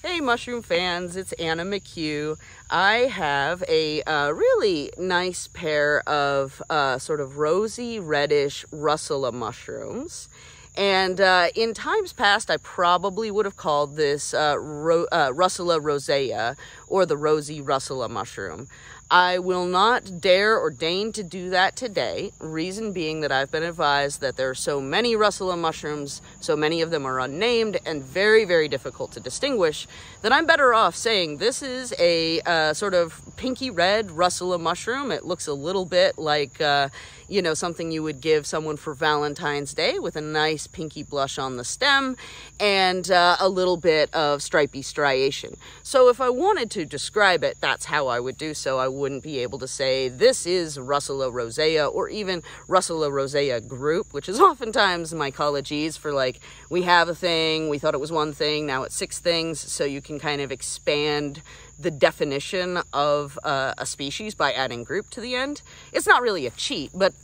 Hey, mushroom fans, it's Anna McHugh. I have a uh, really nice pair of uh, sort of rosy reddish russula mushrooms. And uh, in times past, I probably would have called this uh, ro- uh, Russula rosea or the rosy russula mushroom. I will not dare or deign to do that today. Reason being that I've been advised that there are so many Russula mushrooms, so many of them are unnamed and very, very difficult to distinguish, that I'm better off saying this is a uh, sort of pinky red Russula mushroom. It looks a little bit like, uh, you know, something you would give someone for Valentine's Day with a nice pinky blush on the stem and uh, a little bit of stripy striation. So if I wanted to describe it, that's how I would do so. I wouldn't be able to say this is Russula rosea or even Russula rosea group, which is oftentimes my mycologies for like, we have a thing, we thought it was one thing, now it's six things. So you can kind of expand the definition of uh, a species by adding group to the end. It's not really a cheat, but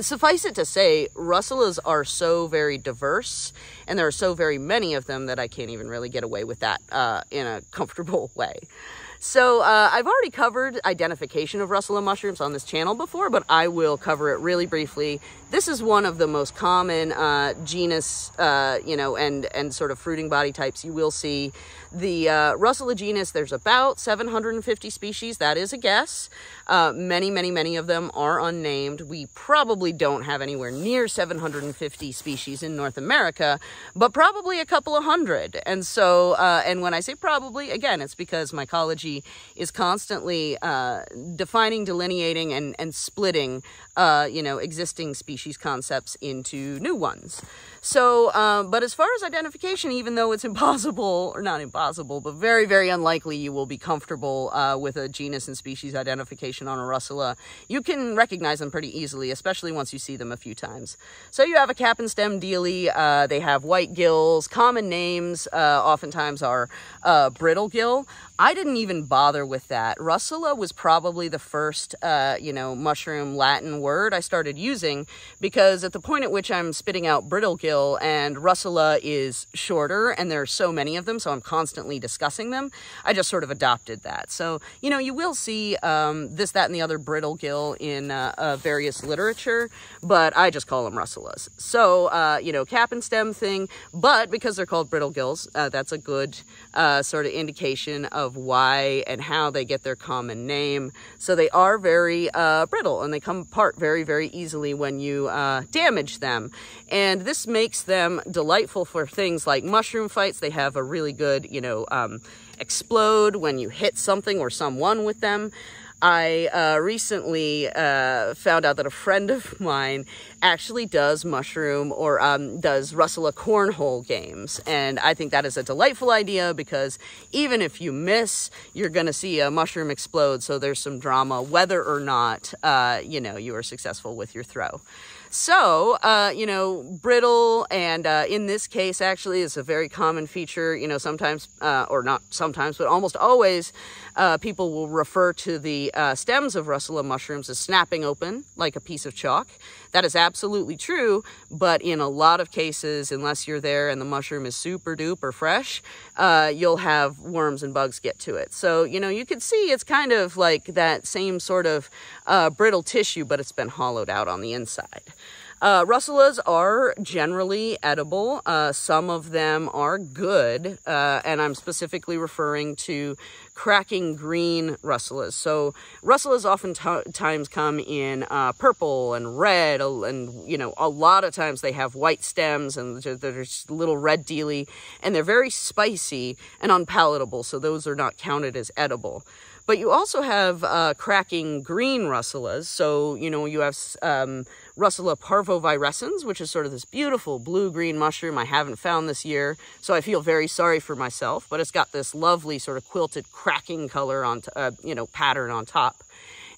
suffice it to say, Russulas are so very diverse, and there are so very many of them that I can't even really get away with that uh, in a comfortable way. So uh, I've already covered identification of Russula mushrooms on this channel before, but I will cover it really briefly. This is one of the most common uh, genus, uh, you know, and, and sort of fruiting body types you will see. The uh, genus, there's about 750 species. That is a guess. Uh, many, many, many of them are unnamed. We probably don't have anywhere near 750 species in North America, but probably a couple of hundred. And so, uh, and when I say probably, again, it's because mycology is constantly uh, defining, delineating, and, and splitting, uh, you know, existing species concepts into new ones. So, um, but as far as identification, even though it's impossible, or not impossible, but very, very unlikely you will be comfortable uh, with a genus and species identification on a Russula, you can recognize them pretty easily, especially once you see them a few times. So you have a cap and stem dealy. Uh, they have white gills. Common names uh, oftentimes are uh, brittle gill. I didn't even bother with that. Russula was probably the first, uh, you know, mushroom Latin word I started using because at the point at which I'm spitting out brittle gill and Russula is shorter and there are so many of them, so I'm constantly discussing them, I just sort of adopted that. So, you know, you will see um, this, that, and the other brittle gill in uh, uh, various literature, but I just call them Russulas. So, uh, you know, cap and stem thing, but because they're called brittle gills, uh, that's a good uh, sort of indication of of why and how they get their common name. So they are very uh, brittle and they come apart very, very easily when you uh, damage them. And this makes them delightful for things like mushroom fights. They have a really good, you know, um, explode when you hit something or someone with them. I uh, recently uh, found out that a friend of mine actually does mushroom or um, does Russula cornhole games. And I think that is a delightful idea because even if you miss, you're going to see a mushroom explode. So there's some drama, whether or not, uh, you know, you are successful with your throw. So, uh, you know, brittle, and uh, in this case, actually, is a very common feature. You know, sometimes, uh, or not sometimes, but almost always, uh, people will refer to the uh, stems of Russula mushrooms as snapping open like a piece of chalk. That is absolutely true, but in a lot of cases, unless you're there and the mushroom is super duper fresh, uh, you'll have worms and bugs get to it. So, you know, you can see it's kind of like that same sort of brittle tissue, but it's been hollowed out on the inside. Uh, Russulas are generally edible. Uh, some of them are good, uh, and I'm specifically referring to cracking green Russulas. So Russulas oftentimes come in uh, purple and red, and you know a lot of times they have white stems and they're little red dealy, and they're very spicy and unpalatable. So those are not counted as edible. But you also have uh, cracking green russulas. So, you know, you have um, Russula parvovirescens, which is sort of this beautiful blue-green mushroom I haven't found this year. So I feel very sorry for myself, but it's got this lovely sort of quilted cracking color on, uh, you know, pattern on top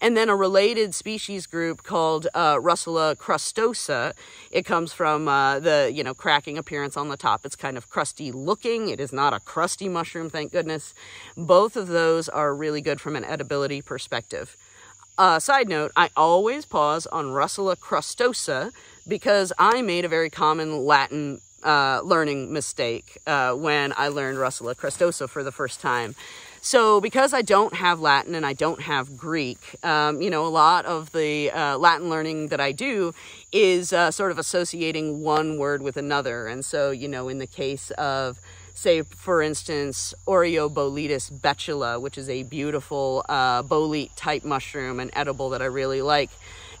and then a related species group called uh, Russula crustosa. It comes from uh, the, you know, cracking appearance on the top. It's kind of crusty looking. It is not a crusty mushroom, thank goodness. Both of those are really good from an edibility perspective. Uh, side note, I always pause on Russula crustosa because I made a very common Latin uh, learning mistake uh, when I learned Russula crustosa for the first time. So, because I don't have Latin and I don't have Greek, um, you know, a lot of the uh, Latin learning that I do is uh, sort of associating one word with another. And so, you know, in the case of say, for instance, Aureoboletus betula, which is a beautiful uh, bolete type mushroom and edible that I really like.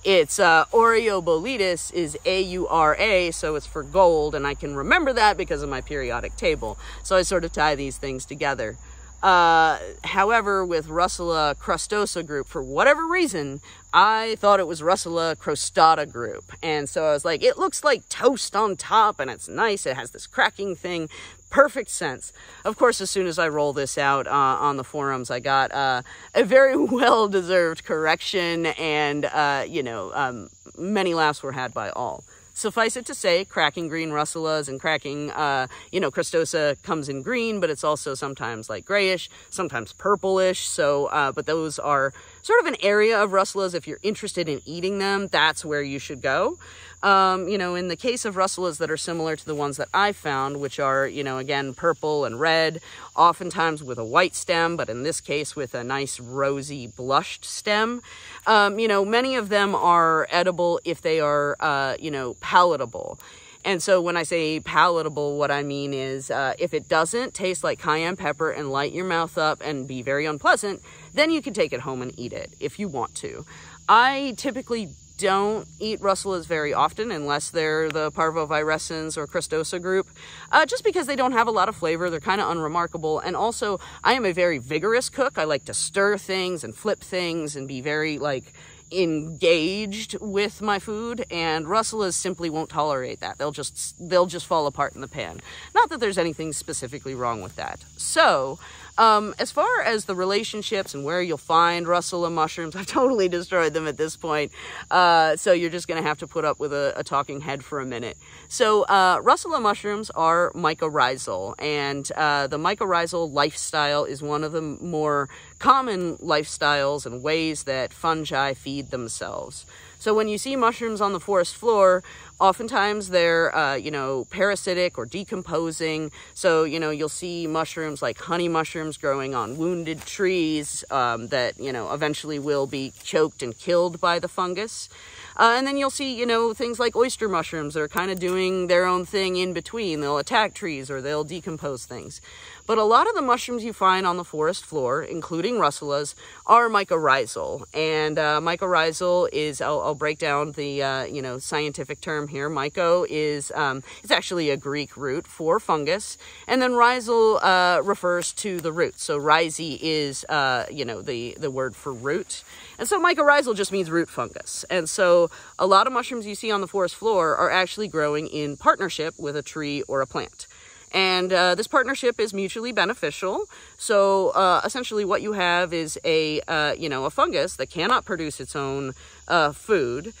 It's uh, Aureoboletus is A-U-R-A, so it's for gold, and I can remember that because of my periodic table. So I sort of tie these things together. Uh, however, with Russula crustosa group, for whatever reason, I thought it was Russula crostata group. And so I was like, it looks like toast on top and it's nice. It has this cracking thing. Perfect sense. Of course, as soon as I roll this out uh, on the forums, I got uh, a very well deserved correction and, uh, you know, um, many laughs were had by all. Suffice it to say, cracking green russulas and cracking, uh, you know, Crustosa comes in green, but it's also sometimes like grayish, sometimes purplish. So, uh, but those are sort of an area of russulas. If you're interested in eating them, that's where you should go. Um, you know, in the case of russulas that are similar to the ones that I found, which are, you know, again, purple and red, oftentimes with a white stem, but in this case with a nice rosy blushed stem, um, you know, many of them are edible if they are, uh, you know, palatable. And so when I say palatable, what I mean is uh, if it doesn't taste like cayenne pepper and light your mouth up and be very unpleasant, then you can take it home and eat it if you want to. I typically don't eat russulas very often unless they're the parvovirescens or crustosa group, uh, just because they don't have a lot of flavor. They're kind of unremarkable. And also, I am a very vigorous cook. I like to stir things and flip things and be very, like, engaged with my food and russulas simply won't tolerate that they'll just they'll just fall apart in the pan not that there's anything specifically wrong with that so um, as far as the relationships and where you'll find Russula mushrooms, I've totally destroyed them at this point. Uh, so you're just going to have to put up with a, a, talking head for a minute. So uh, Russula mushrooms are mycorrhizal, and uh, the mycorrhizal lifestyle is one of the more common lifestyles and ways that fungi feed themselves. So when you see mushrooms on the forest floor, oftentimes they're, uh, you know, parasitic or decomposing. So, you know, you'll see mushrooms like honey mushrooms growing on wounded trees um, that, you know, eventually will be choked and killed by the fungus. Uh, and then you'll see, you know, things like oyster mushrooms that are kind of doing their own thing in between. They'll attack trees or they'll decompose things. But a lot of the mushrooms you find on the forest floor, including russulas, are mycorrhizal. And uh, mycorrhizal is, I'll, I'll, break down the, uh, you know, scientific term here. Myco is, um, it's actually a Greek root for fungus. And then rhizal uh, refers to the root. So rhizi is, uh, you know, the, the word for root. And so mycorrhizal just means root fungus. And so a lot of mushrooms you see on the forest floor are actually growing in partnership with a tree or a plant. And uh, this partnership is mutually beneficial. So uh, essentially, what you have is a uh, you know a fungus that cannot produce its own uh, food,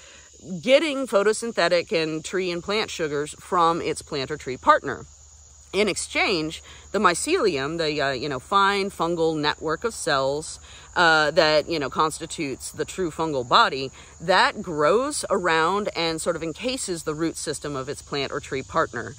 getting photosynthetic and tree and plant sugars from its plant or tree partner. In exchange, the mycelium, the uh, you know fine fungal network of cells uh, that you know constitutes the true fungal body, that grows around and sort of encases the root system of its plant or tree partner.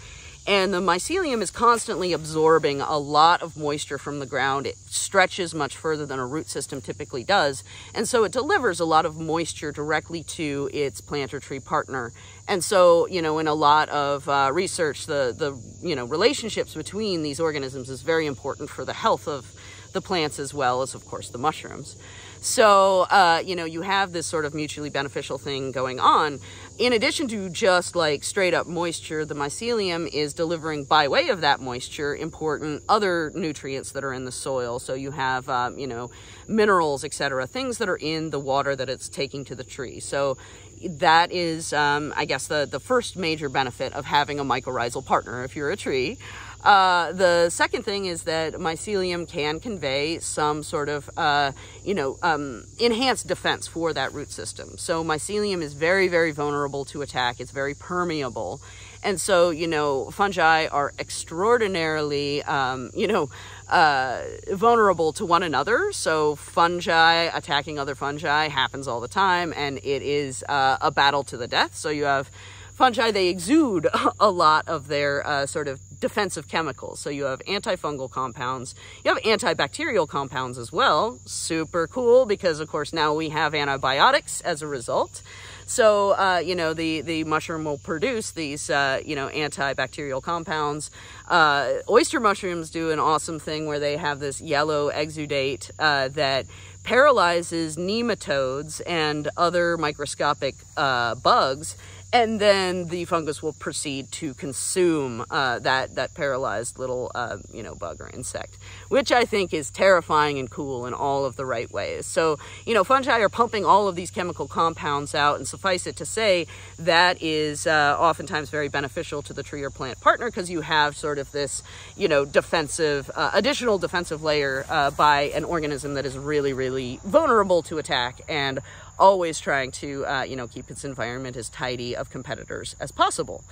And the mycelium is constantly absorbing a lot of moisture from the ground. It stretches much further than a root system typically does. And so it delivers a lot of moisture directly to its plant or tree partner. And so, you know, in a lot of uh, research, the, the, you know, relationships between these organisms is very important for the health of the plants as well as, of course, the mushrooms. So, uh, you know, you have this sort of mutually beneficial thing going on. In addition to just like straight up moisture, the mycelium is delivering by way of that moisture important other nutrients that are in the soil. So you have, um, you know, minerals, etc., things that are in the water that it's taking to the tree. So that is, um, I guess, the, the first major benefit of having a mycorrhizal partner if you're a tree. Uh, the second thing is that mycelium can convey some sort of, uh, you know, um, enhanced defense for that root system. So mycelium is very, very vulnerable to attack. It's very permeable. And so, you know, fungi are extraordinarily, um, you know, uh, vulnerable to one another. So fungi attacking other fungi happens all the time, and it is uh, a battle to the death. So you have fungi, they exude a lot of their uh, sort of defensive chemicals. So you have antifungal compounds, you have antibacterial compounds as well. Super cool because, of course, now we have antibiotics as a result. So, uh, you know, the, the mushroom will produce these, uh, you know, antibacterial compounds. Uh, oyster mushrooms do an awesome thing where they have this yellow exudate uh, that paralyzes nematodes and other microscopic uh, bugs and then the fungus will proceed to consume uh, that that paralyzed little uh, you know bug or insect, which I think is terrifying and cool in all of the right ways. So you know fungi are pumping all of these chemical compounds out, and suffice it to say that is uh, oftentimes very beneficial to the tree or plant partner because you have sort of this you know defensive uh, additional defensive layer uh, by an organism that is really really vulnerable to attack and always trying to, uh, you know, keep its environment as tidy of competitors as possible.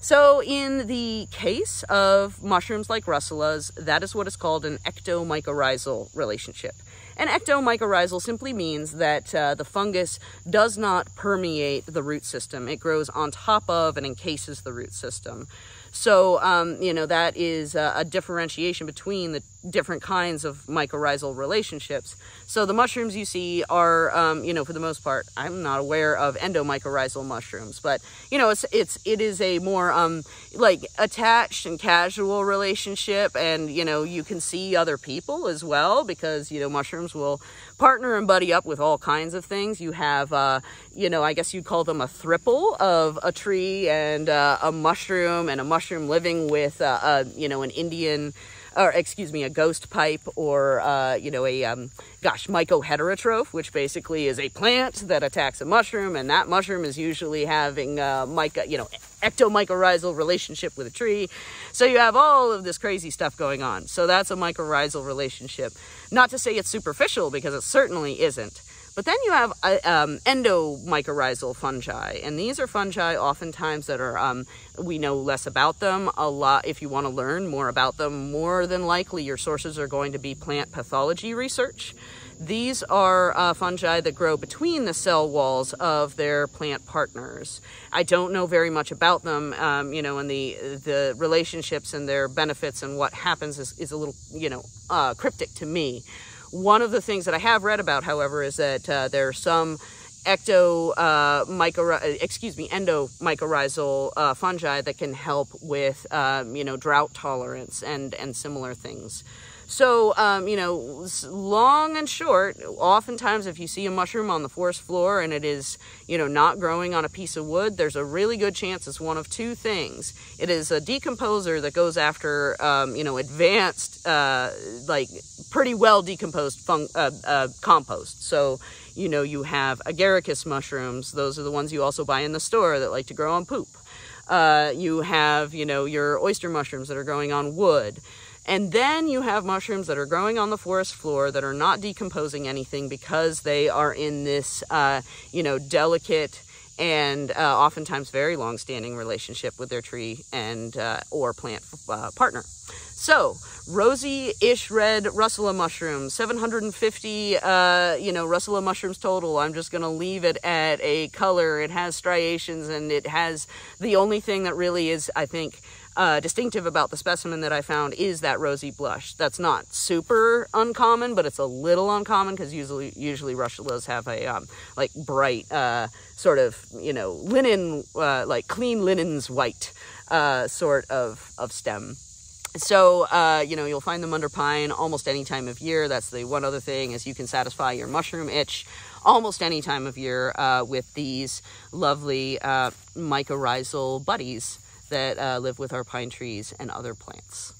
So in the case of mushrooms like russulas, that is what is called an ectomycorrhizal relationship. An ectomycorrhizal simply means that uh, the fungus does not permeate the root system. It grows on top of and encases the root system. So, um, you know, that is a, a differentiation between the different kinds of mycorrhizal relationships. So the mushrooms you see are, um, you know, for the most part, I'm not aware of endomycorrhizal mushrooms, but you know, it's it's it is a more um, like attached and casual relationship, and you know, you can see other people as well because you know mushrooms will partner and buddy up with all kinds of things. You have, uh, you know, I guess you'd call them a thruple of a tree and uh, a mushroom, and a mushroom living with, uh, a, you know, an Indian or excuse me, a ghost pipe or, uh, you know, a, um, gosh, mycoheterotroph, which basically is a plant that attacks a mushroom, and that mushroom is usually having a myco, you know, ectomycorrhizal relationship with a tree. So you have all of this crazy stuff going on. So that's a mycorrhizal relationship. Not to say it's superficial, because it certainly isn't. But then you have uh, um, endomycorrhizal fungi, and these are fungi oftentimes that are, um, we know less about them. A lot, if you want to learn more about them, more than likely your sources are going to be plant pathology research. These are uh, fungi that grow between the cell walls of their plant partners. I don't know very much about them, um, you know, and the the relationships and their benefits and what happens is, is a little, you know, uh, cryptic to me. One of the things that I have read about, however, is that uh, there are some ecto uh, uh, excuse me endomycorrhizal uh, fungi that can help with um, you know drought tolerance and and similar things so, um, you know, long and short, oftentimes if you see a mushroom on the forest floor and it is, you know, not growing on a piece of wood, there's a really good chance it's one of two things. It is a decomposer that goes after, um, you know, advanced, uh, like pretty well decomposed fun- uh, uh, compost. So, you know, you have agaricus mushrooms. Those are the ones you also buy in the store that like to grow on poop. Uh, you have, you know, your oyster mushrooms that are growing on wood. And then you have mushrooms that are growing on the forest floor that are not decomposing anything because they are in this, uh, you know, delicate and uh, oftentimes very long-standing relationship with their tree and uh, or plant uh, partner. So, rosy-ish red russula mushrooms, 750, uh, you know, russula mushrooms total. I'm just going to leave it at a color. It has striations and it has the only thing that really is, I think, uh, distinctive about the specimen that I found is that rosy blush. That's not super uncommon, but it's a little uncommon because usually usually russulas have a um, like bright uh, sort of you know linen uh, like clean linens white uh, sort of of stem. So, uh, you know, you'll find them under pine almost any time of year. That's the one other thing is you can satisfy your mushroom itch almost any time of year uh, with these lovely uh, mycorrhizal buddies that uh, live with our pine trees and other plants.